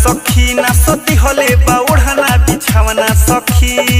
सखी ना सती हले बाउढ़ना बिछावना सखी।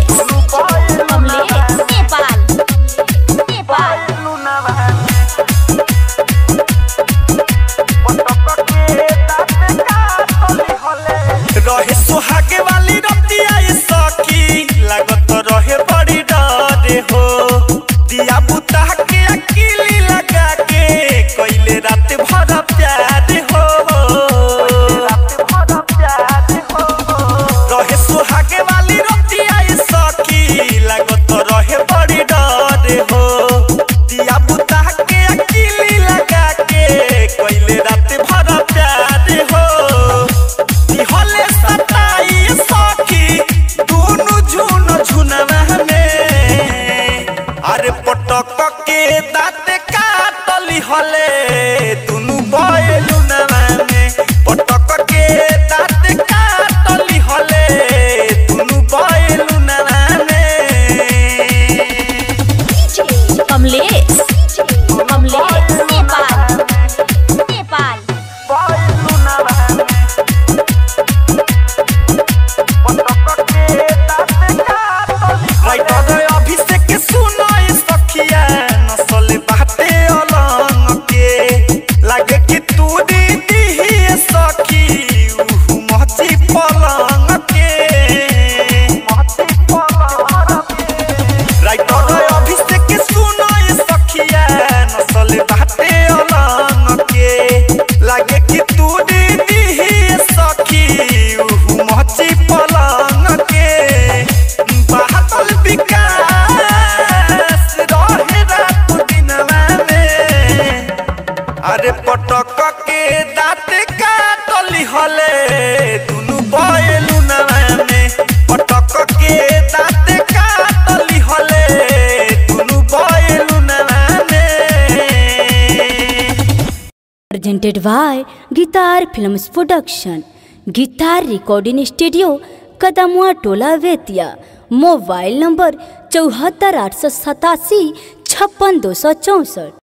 अरे पटक के दाँत काटली हले। अरे पटक के दाँत काटली हले दुनु बैलु नवा में पटक के दाँत काटली हले दुनु बैलु नवा में presented by Guitar Films Production. Guitar Recording Studio, Kadamua Tola Betiya mobile number चौहत्तर आठ सौ सतासी छप्पन दो सौ चौंसठ।